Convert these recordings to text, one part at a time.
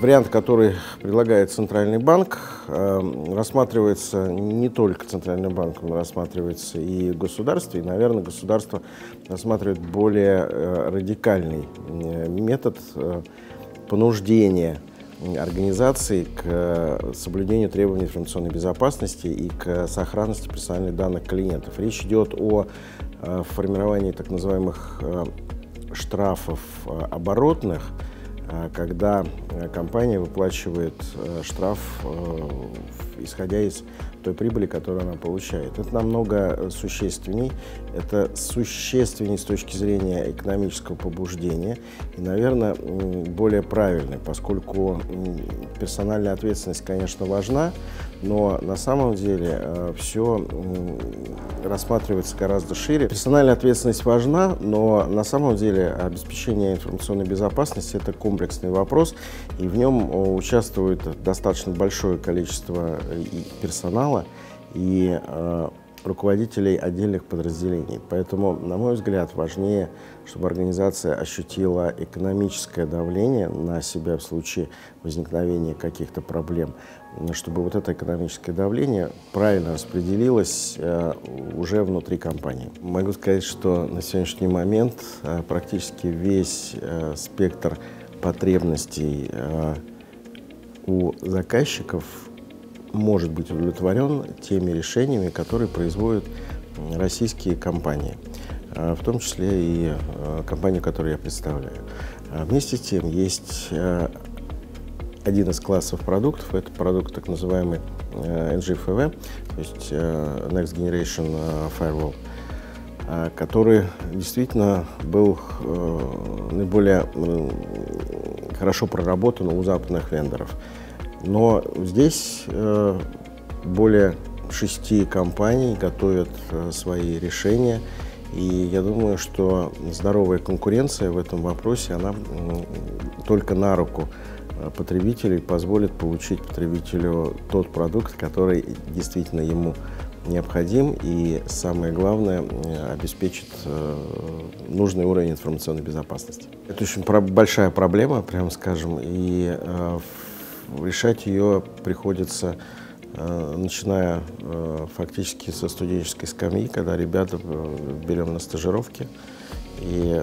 Вариант, который предлагает Центральный банк, э, рассматривается не только Центральным банком, рассматривается и государство. И, наверное, государство рассматривает более э, радикальный метод понуждения организаций к соблюдению требований информационной безопасности и к сохранности персональных данных клиентов. Речь идет о формировании так называемых штрафов оборотных, когда компания выплачивает штраф, исходя из той прибыли, которую она получает. Это намного существенней, это существенней с точки зрения экономического побуждения и, наверное, более правильный, поскольку персональная ответственность, конечно, важна, но на самом деле э, все рассматривается гораздо шире. Персональная ответственность важна, но на самом деле обеспечение информационной безопасности – это комплексный вопрос, и в нем э, участвует достаточно большое количество э, персонала и руководителей отдельных подразделений. Поэтому, на мой взгляд, важнее, чтобы организация ощутила экономическое давление на себя в случае возникновения каких-то проблем, чтобы вот это экономическое давление правильно распределилось э, уже внутри компании. Могу сказать, что на сегодняшний момент э, практически весь э, спектр потребностей у заказчиков может быть удовлетворен теми решениями, которые производят российские компании, а, в том числе и а, компанию, которую я представляю. Вместе с тем есть один из классов продуктов, это продукт так называемый NGFW, то есть Next Generation Firewall, который действительно был наиболее хорошо проработан у западных вендоров. Но здесь э, более шести компаний готовят э, свои решения. И я думаю, что здоровая конкуренция в этом вопросе, она только на руку э, потребителей позволит получить потребителю тот продукт, который действительно ему необходим и, самое главное, обеспечит нужный уровень информационной безопасности. Это очень большая проблема, прямо скажем, и решать ее приходится, э, начиная э, фактически со студенческой скамьи, когда ребята э, берем на стажировки и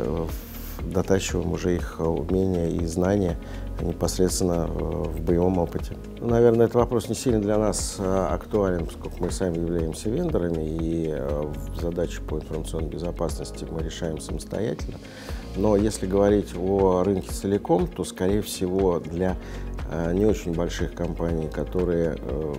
дотачиваем уже их умения и знания непосредственно в боевом опыте. Наверное, этот вопрос не сильно для нас актуален, поскольку мы сами являемся вендорами, и задачи по информационной безопасности мы решаем самостоятельно. Но если говорить о рынке целиком, то, скорее всего, для Э, не очень больших компаний, которые э,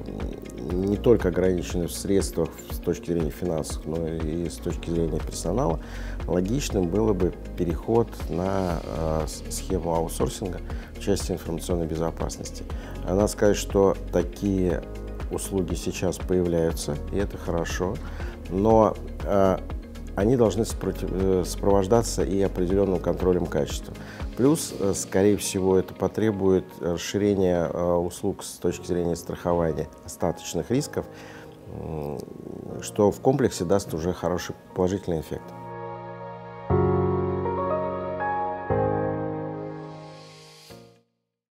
не только ограничены в средствах с точки зрения финансов, но и с точки зрения персонала, логичным было бы переход на э, схему аутсорсинга в части информационной безопасности. Надо сказать, что такие услуги сейчас появляются, и это хорошо, но они должны э, сопровождаться и определенным контролем качества. Плюс, э, скорее всего, это потребует расширения э, услуг с точки зрения страхования остаточных рисков, что в комплексе даст уже хороший положительный эффект.